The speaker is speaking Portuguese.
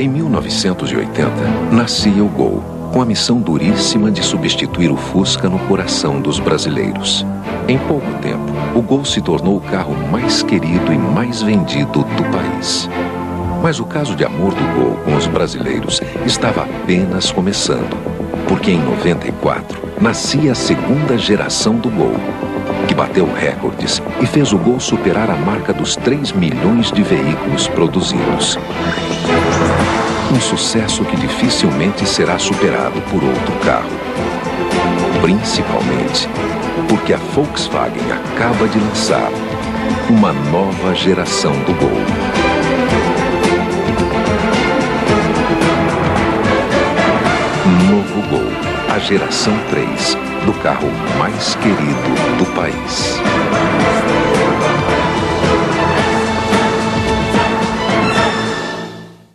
Em 1980, nascia o Gol, com a missão duríssima de substituir o Fusca no coração dos brasileiros. Em pouco tempo, o Gol se tornou o carro mais querido e mais vendido do país. Mas o caso de amor do Gol com os brasileiros estava apenas começando, porque em 94 nascia a segunda geração do Gol, que bateu recordes e fez o Gol superar a marca dos 3 milhões de veículos produzidos. Um sucesso que dificilmente será superado por outro carro. Principalmente porque a Volkswagen acaba de lançar uma nova geração do Gol. Novo Gol, a geração 3 do carro mais querido do país.